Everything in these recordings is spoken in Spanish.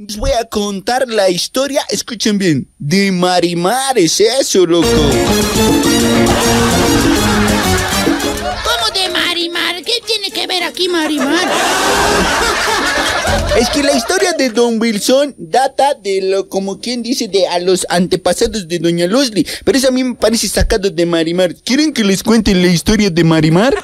Les voy a contar la historia, escuchen bien, de Marimar, es eso, loco. ¿Cómo de Marimar? ¿Qué tiene que ver aquí Marimar? Es que la historia de Don Wilson data de lo, como quien dice, de a los antepasados de Doña Luzli. Pero eso a mí me parece sacado de Marimar. ¿Quieren que les cuente la historia de Marimar?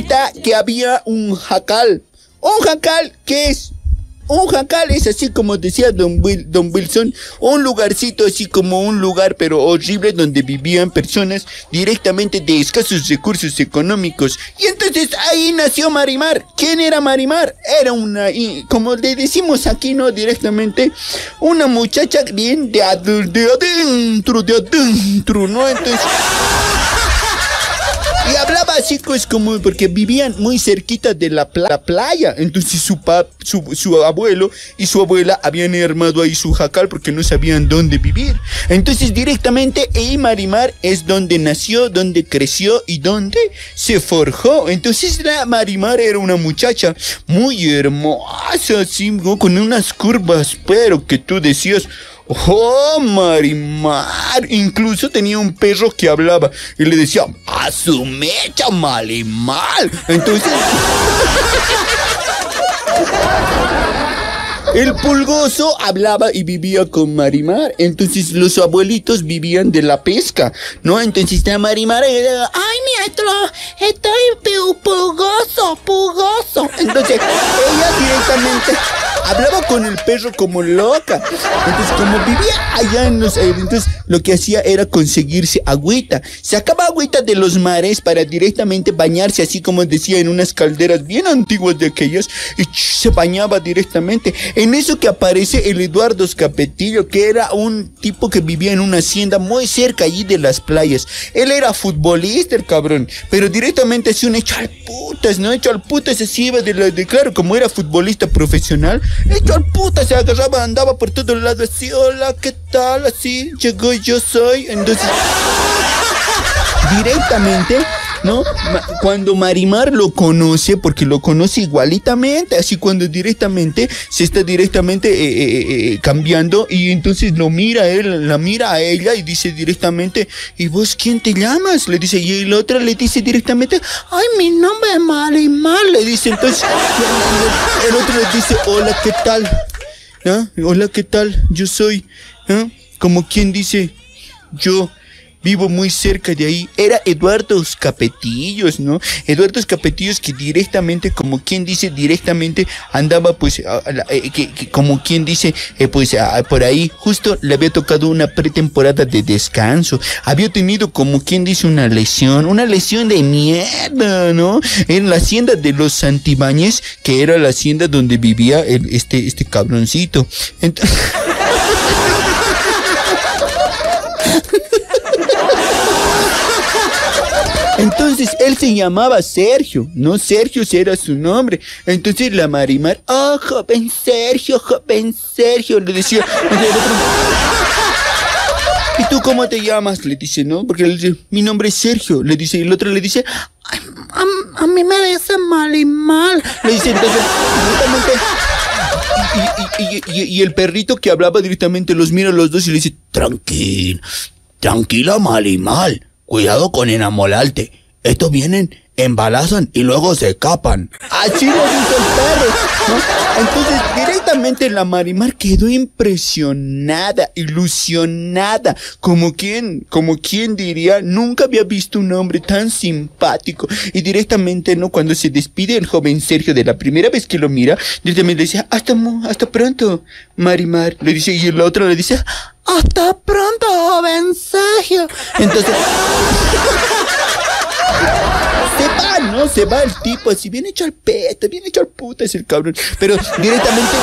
Resulta que había un jacal. Un jacal que es un jacal es así como decía Don, Don Wilson, un lugarcito así como un lugar pero horrible donde vivían personas directamente de escasos recursos económicos. Y entonces ahí nació Marimar. ¿Quién era Marimar? Era una, y como le decimos aquí, ¿no? Directamente, una muchacha bien de adentro, de adentro, ¿no? Entonces... Y hablaba así pues como porque vivían muy cerquita de la, playa. Entonces su, su, abuelo y su abuela habían armado ahí su jacal porque no sabían dónde vivir. Entonces directamente y Marimar es donde nació, donde creció y donde se forjó. Entonces la Marimar era una muchacha muy hermosa, así, con unas curvas, pero que tú decías... ¡Oh, Marimar! Incluso tenía un perro que hablaba y le decía, ¡A su mecha, Marimar! Entonces... El pulgoso hablaba y vivía con Marimar. Entonces los abuelitos vivían de la pesca, ¿no? Entonces la Marimar era, ¡ay, maestro! Estoy pulgoso, pulgoso. Entonces ella directamente hablaba con el perro como loca. Entonces, como vivía allá en los... Entonces, lo que hacía era conseguirse agüita. Sacaba agüita de los mares para directamente bañarse, así como decía, en unas calderas bien antiguas de aquellas. Y se bañaba directamente. En eso que aparece el Eduardo Escapetillo, que era un tipo que vivía en una hacienda muy cerca allí de las playas. Él era futbolista, el cabrón. Pero directamente hacía un hecho al putas, ¿no? Hecho al putas así iba de, de claro, como era futbolista profesional, Hecho al puta, se agarraba, andaba por todos lados así, hola, ¿qué tal? Así, llegó yo soy. Entonces, directamente ¿no? Cuando Marimar lo conoce, porque lo conoce igualitamente, así cuando directamente se está directamente eh, eh, eh, cambiando y entonces lo mira él, la mira a ella y dice directamente, ¿y vos quién te llamas? Le dice, y el otro le dice directamente, ay, mi nombre es Marimar, le dice, entonces el, otro le dice, hola, ¿qué tal? ¿Ah? Hola, ¿qué tal? Yo soy, ¿ah? como quien dice, yo vivo muy cerca de ahí, era Eduardo Capetillos, ¿no? Eduardo Capetillos que directamente, como quien dice, directamente andaba pues, eh, que, como quien dice, eh, pues por ahí justo le había tocado una pretemporada de descanso, había tenido como quien dice una lesión, una lesión de mierda, ¿no? En la hacienda de los Santibáñez, que era la hacienda donde vivía el, este, este cabroncito. Entonces él se llamaba Sergio, no Sergio era su nombre. Entonces la Marimar, oh, joven Sergio, joven Sergio, le decía. ¿Y tú cómo te llamas? Le dice, ¿no? Porque él dice, mi nombre es Sergio. Le dice, y el otro le dice, a, mí me dice Marimar. Le dice, entonces, y, y, el perrito que hablaba directamente los mira a los dos y le dice, tranquilo, tranquila Marimar. Cuidado con enamorarte. Estos vienen, embalazan y luego se escapan. Así Entonces, directamente la Marimar quedó impresionada, ilusionada. Como quien, como quien diría, nunca había visto un hombre tan simpático. Y directamente, ¿no? Cuando se despide el joven Sergio de la primera vez que lo mira, directamente dice, hasta, hasta pronto, Marimar. Le dice, y el otro le dice, hasta pronto, joven Sergio. Entonces... se va, ¿no? Se va el tipo así, bien hecho al pete, bien hecho al puta es el cabrón. Pero directamente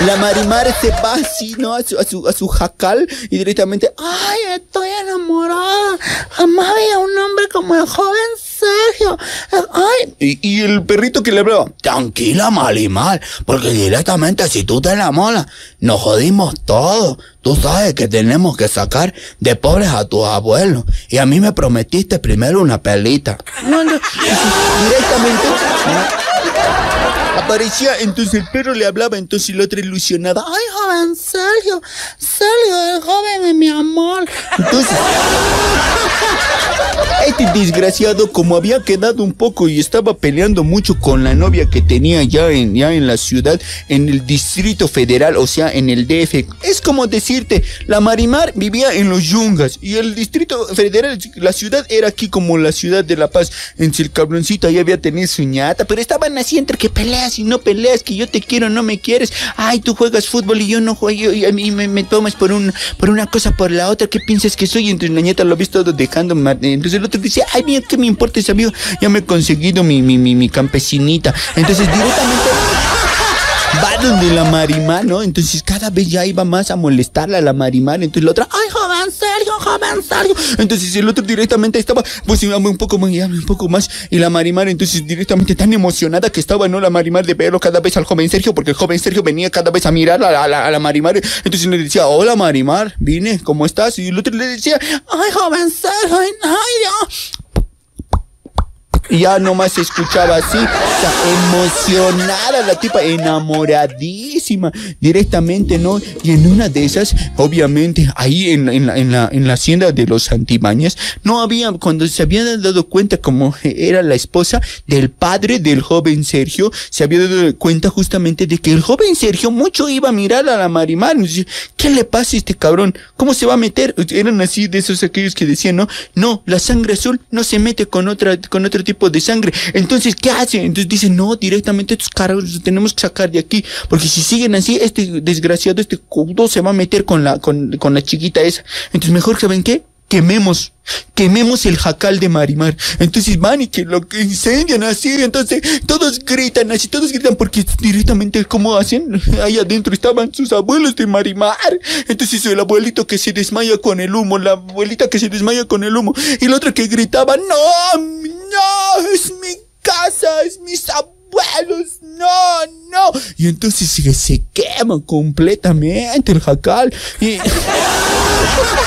la Marimar se va así, ¿no? A su, a su, a su jacal y directamente, ay, estoy enamorada. Jamás veía un hombre como el joven Sergio. Ay. Y, el perrito que le hablaba, tranquila, Marimar, porque directamente si tú te enamoras, nos jodimos todo. Tú sabes que tenemos que sacar de pobres a tus abuelos. Y a mí me prometiste primero una pelita. No, no, directamente. Aparecía, entonces el perro le hablaba, entonces la otra ilusionada, ay joven Sergio, Sergio, el joven de mi amor. Entonces, este desgraciado como había quedado un poco y estaba peleando mucho con la novia que tenía ya en, ya en la ciudad, en el Distrito Federal, o sea, en el DF. Es como decirte, la Marimar vivía en los Yungas y el Distrito Federal, la ciudad era aquí como la ciudad de La Paz. En el cabroncito ahí había tenido su ñata, pero estaban así entre que peleas y no peleas, que yo te quiero, no me quieres. Ay, tú juegas fútbol y yo no juego y a mí me, tomas por un por una cosa por la otra. ¿Qué piensas que soy? Entonces la ñata lo visto todo dejando. Entonces el otro dice, ay, mira, ¿qué me importa ese amigo? Ya me he conseguido mi, mi, mi, mi campesinita. Entonces directamente va donde la Marimar, ¿no? Entonces cada vez ya iba más a molestarla a la Marimar. Entonces la otra, ay, joven Sergio. Entonces el otro directamente estaba, pues un poco más, un poco más. Y la Marimar, entonces directamente tan emocionada que estaba, ¿no? La Marimar de verlo cada vez al joven Sergio, porque el joven Sergio venía cada vez a mirar a la, a la, Marimar. Entonces le decía, hola Marimar, vine, ¿cómo estás? Y el otro le decía, ay, joven Sergio, ay, Dios y ya nomás se escuchaba así, emocionada la tipa, enamoradísima, directamente, ¿no? Y en una de esas, obviamente, ahí en, la, en, la, en la hacienda de los Antibañas, no había, cuando se habían dado cuenta como era la esposa del padre del joven Sergio, se había dado cuenta justamente de que el joven Sergio mucho iba a mirar a la Marimar, ¿qué le pasa a este cabrón? ¿Cómo se va a meter? Eran así de esos aquellos que decían, no, no, la sangre azul no se mete con otra, con otro tipo de sangre. Entonces, ¿qué hace? Entonces dice, no, directamente estos carros los tenemos que sacar de aquí, porque si siguen así, este desgraciado, este cudo se va a meter con la, con, con la chiquita esa. Entonces, mejor, ¿saben qué? quememos, quememos el jacal de Marimar. Entonces van y que lo incendian así, entonces todos gritan así, todos gritan porque directamente como hacen, ahí adentro estaban sus abuelos de Marimar. Entonces el abuelito que se desmaya con el humo, la abuelita que se desmaya con el humo, y el otro que gritaba, no, no, es mi casa, es mis abuelos, no, no. Y entonces se, se quema completamente el jacal. Y...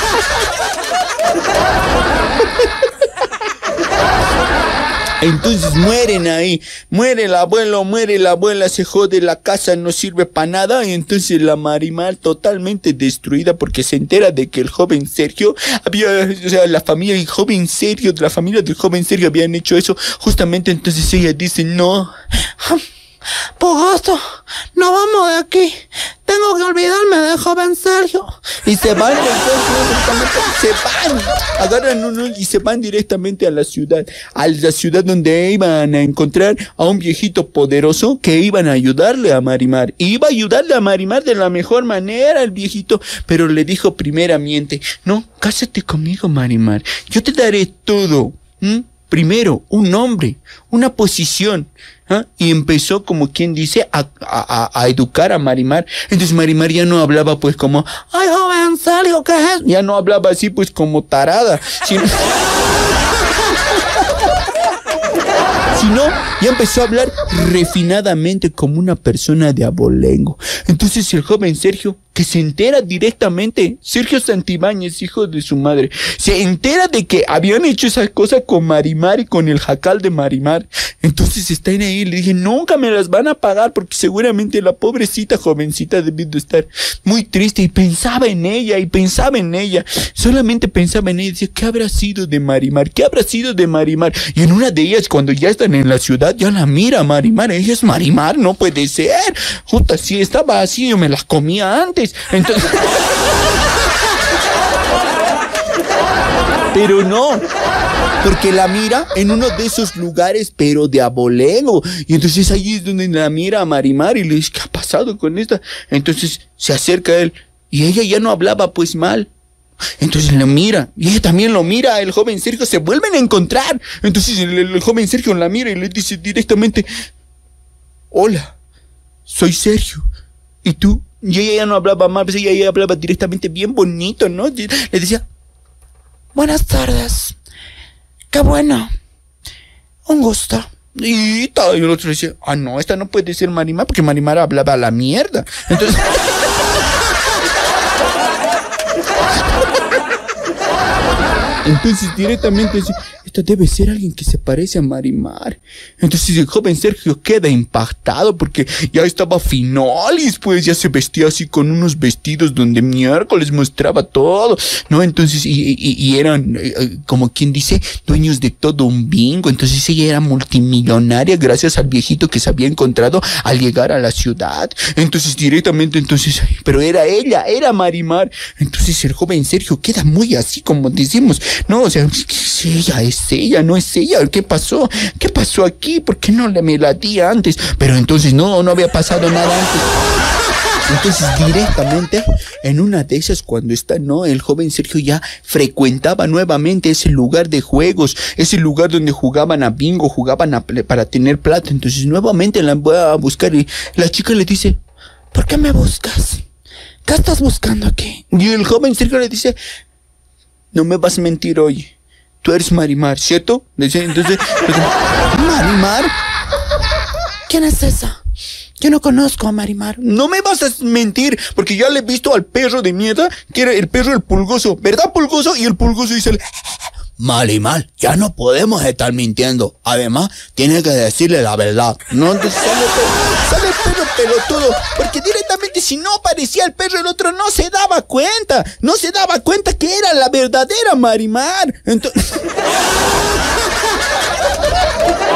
Entonces mueren ahí, muere el abuelo, muere la abuela, se jode, la casa no sirve para nada. Y entonces la Marimar totalmente destruida porque se entera de que el joven Sergio había, o sea, la familia del joven Sergio, la familia del joven Sergio habían hecho eso, justamente entonces ella dice, no, Pogosto, no vamos de aquí. Tengo que olvidarme de joven Sergio. Y se van, se van, agarran uno y se van directamente a la ciudad, a la ciudad donde iban a encontrar a un viejito poderoso que iban a ayudarle a Marimar. Iba a ayudarle a Marimar de la mejor manera el viejito, pero le dijo primeramente, no, cásate conmigo Marimar, yo te daré todo. Primero, un nombre, una posición. ¿ah? Y empezó, como quien dice, a, a, educar a Marimar. Entonces Marimar ya no hablaba pues como, ay joven, Sergio, ¿qué es? Ya no hablaba así pues como tarada. Sino... sino ya empezó a hablar refinadamente como una persona de abolengo. Entonces el joven Sergio que se entera directamente, Sergio Santibáñez, hijo de su madre, se entera de que habían hecho esa cosa con Marimar y con el jacal de Marimar. Entonces está en ahí y le dije, nunca me las van a pagar porque seguramente la pobrecita jovencita debió de estar muy triste y pensaba en ella y pensaba en ella. Solamente pensaba en ella y decía, ¿qué habrá sido de Marimar? ¿Qué habrá sido de Marimar? Y en una de ellas, cuando ya están en la ciudad, ya la mira Marimar. Ella es Marimar, no puede ser. Justa, si estaba así, yo me las comía antes. Entonces. Pero no, porque la mira en uno de esos lugares, pero de abolengo. Y entonces ahí es donde la mira a Marimar y le dice, ¿qué ha pasado con esta? Entonces se acerca a él y ella ya no hablaba pues mal. Entonces lo mira, y ella también lo mira, el joven Sergio se vuelven a encontrar. Entonces el, joven Sergio la mira y le dice directamente, hola, soy Sergio, ¿y tú? Y ella ya no hablaba mal, pues ella ya hablaba directamente bien bonito, ¿no? Le decía, buenas tardes, qué bueno, un gusto. Y, todo, y el otro decía, ah, no, esta no puede ser Marimar, porque Marimar hablaba la mierda. Entonces... Entonces directamente Esto debe ser alguien que se parece a Marimar. Entonces el joven Sergio queda impactado porque ya estaba finolis, pues ya se vestía así con unos vestidos donde miércoles mostraba todo, ¿no? Entonces, y, eran, eh, eh, como quien dice, dueños de todo un bingo. Entonces ella era multimillonaria gracias al viejito que se había encontrado al llegar a la ciudad. Entonces directamente, entonces, pero era ella, era Marimar. Entonces el joven Sergio queda muy así como decimos, ¿no? O sea, ella, es ella, no es ella. ¿Qué pasó? ¿Qué pasó aquí? ¿Por qué no me la di antes? Pero entonces no, no había pasado nada antes. Entonces directamente en una de esas cuando está, ¿no? El joven Sergio ya frecuentaba nuevamente ese lugar de juegos, ese lugar donde jugaban a bingo, jugaban para tener plata. Entonces nuevamente la voy a buscar y la chica le dice, ¿por qué me buscas? ¿Qué estás buscando aquí? Y el joven Sergio le dice, no me vas a mentir hoy. Tú eres Marimar, ¿cierto? Entonces, ¿Marimar? ¿Quién es esa? Yo no conozco a Marimar. No me vas a mentir, porque ya le he visto al perro de mierda, que era el perro el pulgoso, ¿verdad pulgoso? Y el pulgoso dice el... Marimar, ya no podemos estar mintiendo. Además, tiene que decirle la verdad. No sale, sale el perro pelotudo, porque directamente si no parecía el perro, el otro no se daba cuenta. No se daba cuenta que era la verdadera Marimar. Entonces...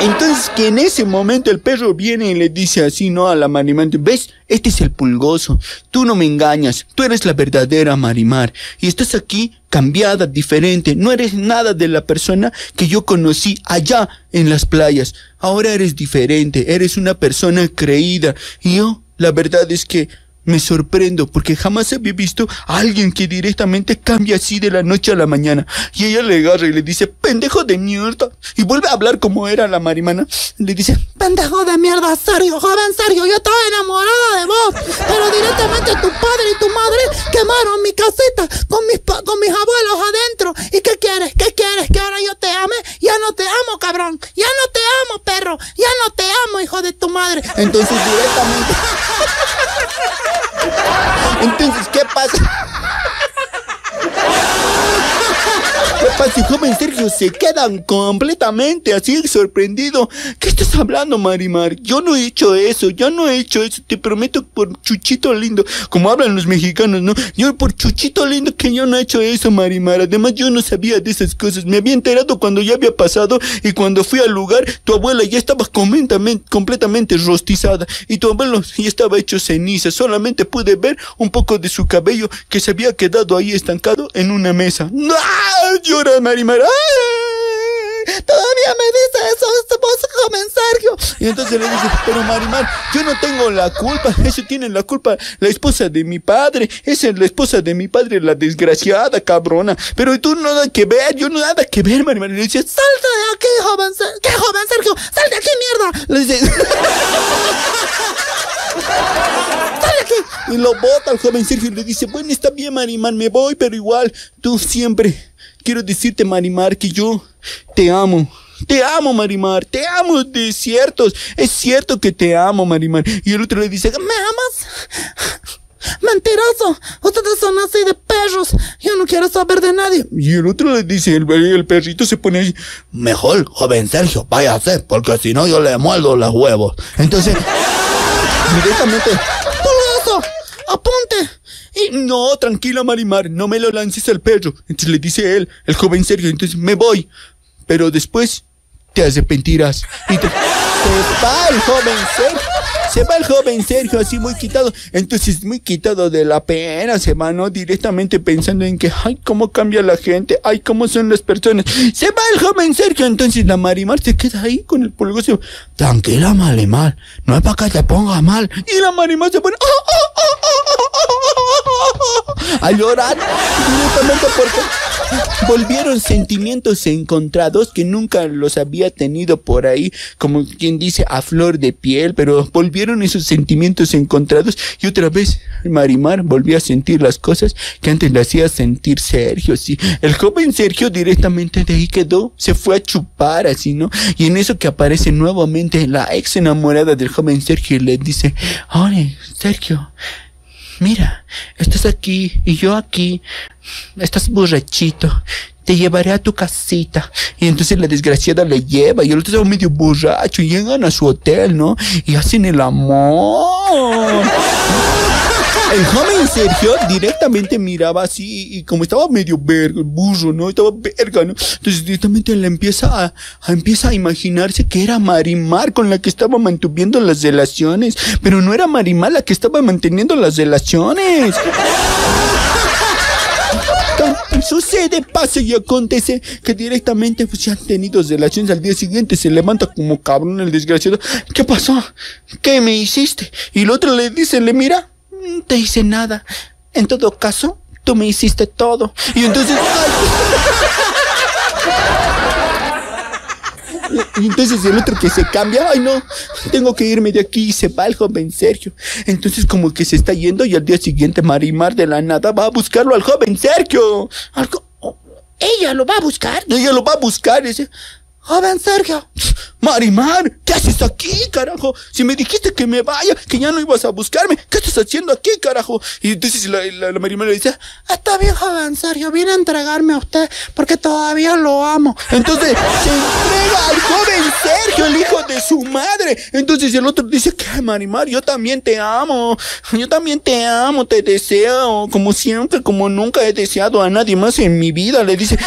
Entonces que en ese momento el perro viene y le dice así, ¿no? A la Marimar, ¿ves? Este es el pulgoso. Tú no me engañas. Tú eres la verdadera Marimar. Y estás aquí cambiada, diferente. No eres nada de la persona que yo conocí allá en las playas. Ahora eres diferente. Eres una persona creída. Y yo, la verdad es que me sorprendo porque jamás había visto a alguien que directamente cambia así de la noche a la mañana. Y ella le agarra y le dice, pendejo de mierda. Y vuelve a hablar como era la marimana. Le dice, pendejo de mierda, Sergio, joven Sergio, yo estaba enamorada de vos. Pero directamente tu padre y tu madre quemaron mi casita con mis, con mis abuelos adentro. ¿Y qué quieres? ¿Qué quieres? ¿Que ahora yo te ame? Ya no te amo, cabrón. Ya no te amo, perro. Ya no te amo, hijo de tu madre. Entonces directamente... Entonces, ¿qué pasa? ¿Qué pasa, joven Sergio? Se quedan completamente así sorprendido. ¿Qué estás hablando, Marimar? Yo no he hecho eso, yo no he hecho eso. Te prometo por Chuchito lindo, como hablan los mexicanos, ¿no? Yo por Chuchito lindo que yo no he hecho eso, Marimar. Además, yo no sabía de esas cosas. Me había enterado cuando ya había pasado y cuando fui al lugar, tu abuela ya estaba completamente, completamente rostizada y tu abuelo ya estaba hecho ceniza. Solamente pude ver un poco de su cabello que se había quedado ahí estancado en una mesa. ¡Ah! Llora Marimar. Todavía me dice eso vos, joven Sergio. Y entonces le dice, pero Marimar, yo no tengo la culpa. Eso tiene la culpa la esposa de mi padre. Esa es la esposa de mi padre, la desgraciada cabrona. Pero tú no nada que ver, yo no nada que ver, Marimar. Le dice, salte de aquí, joven. ¿Qué joven Sergio? Sal de aquí, mierda. Le dice... Y lo bota al joven Sergio y le dice, bueno, está bien, Marimar, me voy, pero igual, tú siempre. Quiero decirte, Marimar, que yo te amo. Te amo, Marimar, te amo, de ciertos. Es cierto que te amo, Marimar. Y el otro le dice, ¿me amas? Mentiroso, ustedes son así de perros. Yo no quiero saber de nadie. Y el otro le dice, el, el perrito se pone ahí, mejor, joven Sergio, váyase, porque si no yo le muerdo los huevos. Entonces, directamente apunte. Y no, tranquila, Marimar, no me lo lances al perro. Entonces le dice él, el joven Sergio, entonces me voy. Pero después te arrepentirás. Y te, va el joven Sergio. Se va el joven Sergio así muy quitado. Entonces, muy quitado de la pena, se va, ¿no? Directamente pensando en que, ay, cómo cambia la gente, ay, cómo son las personas. Se va el joven Sergio. Entonces la Marimar se queda ahí con el pulgoso. Tranquila, Marimar, no es para que te ponga mal. Y la Marimar se pone, ¡Oh, oh, oh, a llorar directamente porque volvieron sentimientos encontrados que nunca los había tenido por ahí, como quien dice, a flor de piel, pero volvieron esos sentimientos encontrados y otra vez Marimar volvió a sentir las cosas que antes le hacía sentir Sergio, sí. El joven Sergio directamente de ahí quedó, se fue a chupar así, ¿no? Y en eso que aparece nuevamente la ex enamorada del joven Sergio y le dice, oye, Sergio, mira, estás aquí y yo aquí, estás borrachito, te llevaré a tu casita. Y entonces la desgraciada le lleva y el otro está medio borracho y llegan a su hotel, ¿no? Y hacen el amor. El joven Sergio directamente miraba así y como estaba medio verga, burro, ¿no? Estaba verga, ¿no? Entonces directamente le empieza a, empieza a imaginarse que era Marimar con la que estaba manteniendo las relaciones. Pero no era Marimar la que estaba manteniendo las relaciones. Sucede, pasa y acontece que directamente pues, han tenido relaciones al día siguiente, se levanta como cabrón el desgraciado. ¿Qué pasó? ¿Qué me hiciste? Y el otro le dice, le mira, te hice nada. En todo caso, tú me hiciste todo. Y entonces... Y entonces el otro que se cambia, ay no, tengo que irme de aquí y se va el joven Sergio. Entonces como que se está yendo y al día siguiente Marimar de la nada va a buscarlo al joven Sergio. Algo, ella lo va a buscar. Ella lo va a buscar. Ese, Joven Sergio. Marimar, ¿qué haces aquí, carajo? Si me dijiste que me vaya, que ya no ibas a buscarme, ¿qué estás haciendo aquí, carajo? Y entonces la, Marimar le dice, está bien, joven Sergio, vine a entregarme a usted porque todavía lo amo. Entonces se entrega al joven Sergio, el hijo de su madre. Entonces el otro dice, ¿qué, Marimar? Yo también te amo. Yo también te amo, te deseo, como siempre, como nunca he deseado a nadie más en mi vida. Le dice...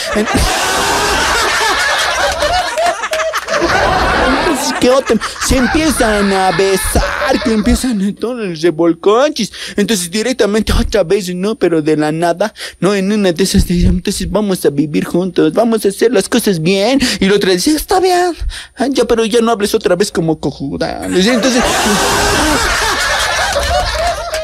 que se empiezan a besar, que empiezan entonces revolconchis. Entonces directamente otra vez, no, pero de la nada, no, en una de esas, entonces vamos a vivir juntos, vamos a hacer las cosas bien. Y la otra dice, está bien, ya, pero ya no hables otra vez como cojuda. Entonces,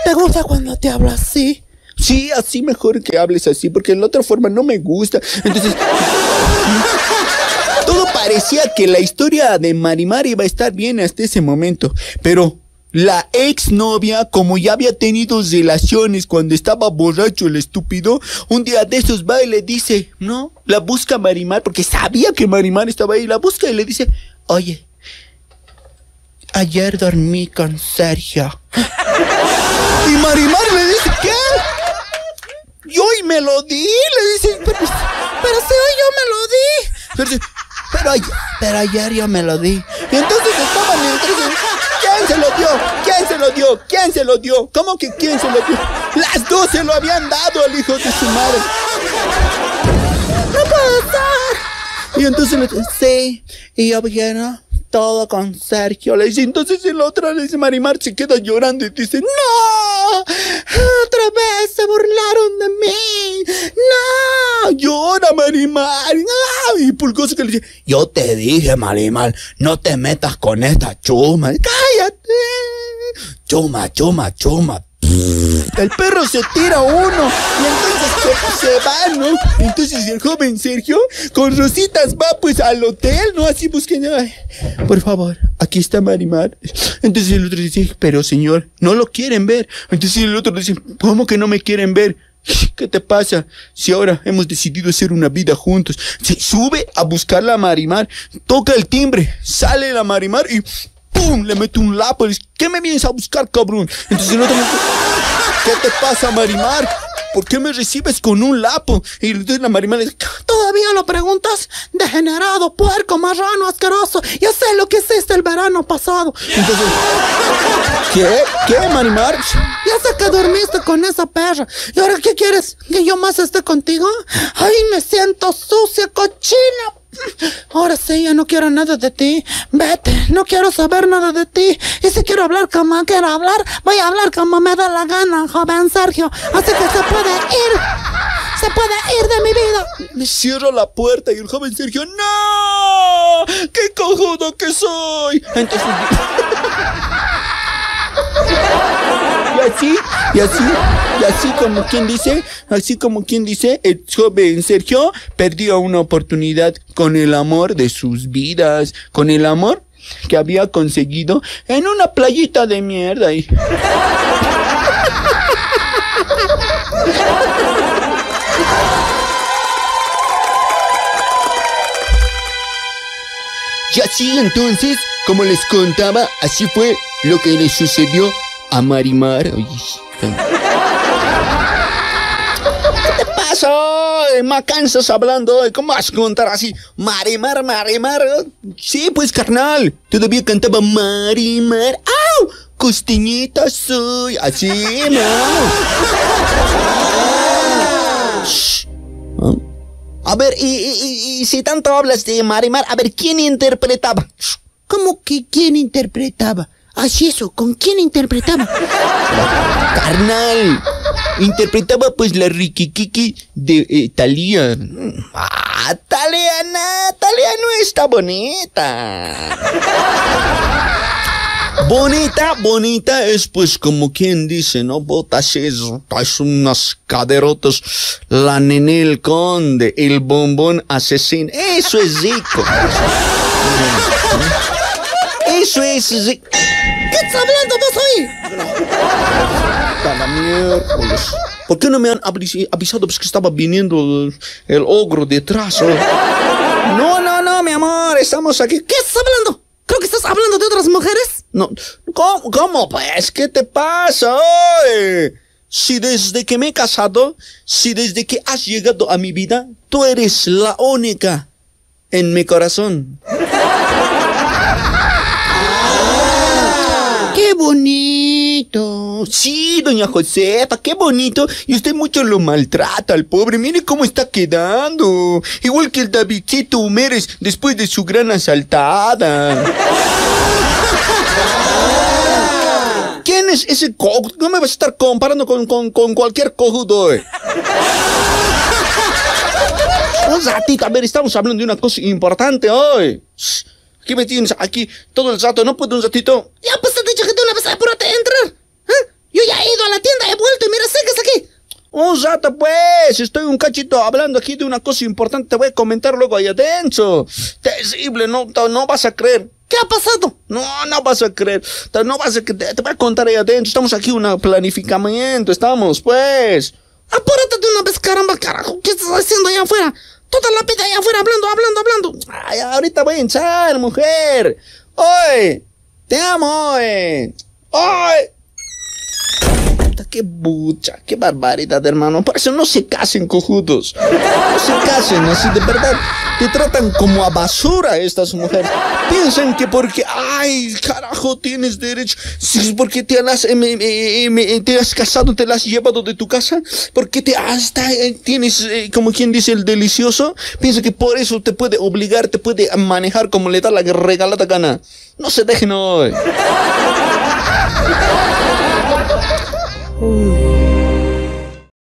¿te gusta cuando te hablo así? Sí, así mejor que hables así, porque de la otra forma no me gusta. Entonces... Todo parecía que la historia de Marimar iba a estar bien hasta ese momento, pero la exnovia, como ya había tenido relaciones cuando estaba borracho el estúpido, un día de esos va y le dice, no, la busca Marimar, porque sabía que Marimar estaba ahí, la busca y le dice, oye, ayer dormí con Sergio. y Marimar le dice, ¿qué? Y me lo di, le dice, pero, pero si hoy yo me lo di. Pero, pero, pero ayer yo me lo di. Y entonces estaban entre ¿Quién se lo dio? ¿Quién se lo dio? ¿Quién se lo dio? ¿Cómo que quién se lo dio? Las dos se lo habían dado al hijo de su madre. ¡No puede ser! Y entonces le dice, sí. Y yo no todo con Sergio. Le dice, entonces el otro le dice, Marimar se queda llorando y dice, no, otra vez se burlaron de mí. No, llora Marimar. Y Pulgoso que le dice, yo te dije, Marimar, no te metas con esta chuma. Cállate. Chuma, chuma, chuma. El perro se tira uno y entonces se, va, ¿no? Entonces el joven Sergio con rositas va pues al hotel, ¿no? Así busquen, por favor, aquí está Marimar. Entonces el otro dice, pero señor, no lo quieren ver. Entonces el otro dice, ¿cómo que no me quieren ver? ¿Qué te pasa? Si ahora hemos decidido hacer una vida juntos. Se sube a buscar a Marimar, toca el timbre, sale la Marimar y ¡pum! Le mete un dice, ¿qué me vienes a buscar, cabrón? Entonces el ¿qué te pasa, Marimar? ¿Por qué me recibes con un lapo? Y entonces la Marimar le dice, ¿todavía lo preguntas? Degenerado, puerco, marrano, asqueroso. Ya sé lo que hiciste el verano pasado. Entonces, ¿qué? ¿Qué, Marimar? Ya sé que dormiste con esa perra. ¿Y ahora qué quieres? ¿Que yo más esté contigo? Ay, me siento sucia, cochina, Ahora sí, ya no quiero nada de ti. Vete, no quiero saber nada de ti. Y si quiero hablar como quiero hablar, voy a hablar como me da la gana, joven Sergio. Así que se puede ir. Se puede ir de mi vida. Me cierro la puerta y el joven Sergio, ¡No! ¡Qué cojudo que soy! Entonces... Y así, y así, y así como quien dice, así como quien dice, el joven Sergio perdió una oportunidad con el amor de sus vidas, con el amor que había conseguido en una playita de mierda. Y... Y así entonces, como les contaba, así fue lo que le sucedió a Marimar. Oye, pasa? Ay, Macansas hablando. ¿Cómo vas a contar así? Marimar, marimar. Sí, pues, carnal. Todavía cantaba marimar. ¡Au! Costiñita soy. Así, ¿no? Shh. ¿Ah? A ver, y, y- y si tanto hablas de marimar, a ver, ¿quién interpretaba? ¿Cómo que quién interpretaba? Así eso, ¿con quién interpretaba? Carnal. Interpretaba pues la Rikikiki de eh, Thalía. Ah, Thalía, no, está bonita. Bonita, bonita es pues como quien dice, ¿no? Botas es, es unas caderotas, la Nenel Conde, el bombón asesino. Eso es rico. Eso es. ¿Qué estás hablando vos hoy? Miércoles. ¿Por qué no me han avisado pues, que estaba viniendo el, el ogro detrás? oh? No, no, no, mi amor, estamos aquí. ¿Qué estás hablando? Creo que estás hablando de otras mujeres. No, ¿cómo, cómo pues? ¿Qué te pasa? oye? Si desde que me he casado, si desde que has llegado a mi vida, tú eres la única en mi corazón. ¡Qué bonito! Sí, doña Josefa, qué bonito. Y usted mucho lo maltrata al pobre. Mire cómo está quedando. Igual que el Davidcito Humérez después de su gran asaltada. ¿Quién es ese cojudo? No me vas a estar comparando con, con, con cualquier cojudo. eh. Un ratito, a ver, estamos hablando de una cosa importante hoy. ¿Qué me tienes aquí todo el rato? ¿No puedo un ratito? Ya pues te he dicho que de una vez apúrate a entrar. ¿Ah? Yo ya he ido a la tienda, he vuelto y mira, sigues aquí. Un rato, pues. Estoy un cachito hablando aquí de una cosa importante. Te voy a comentar luego ahí adentro. Terrible, no, no, vas a creer. ¿Qué ha pasado? No, no vas a creer. No vas a creer. Te voy a contar ahí adentro. Estamos aquí un planificamiento. Estamos, pues. Apúrate de una vez, caramba, carajo. ¿Qué estás haciendo allá afuera? Toda la vida allá afuera hablando, hablando, hablando. Ay, ahorita voy a entrar, mujer. Oye, te amo, oye. Oye. Qué bucha, qué barbaridad, hermano. Por eso no se casen, cojudos. No se casen, así de verdad. Te tratan como a basura estas mujeres. Piensan que porque, ay, carajo, tienes derecho. Si es porque te has, eh, me- me- te has casado, te la has llevado de tu casa. Porque te hasta eh, tienes, eh, como quien dice, el delicioso. Piensa que por eso te puede obligar, te puede manejar como le da la regalada gana. No se dejen hoy. Mm.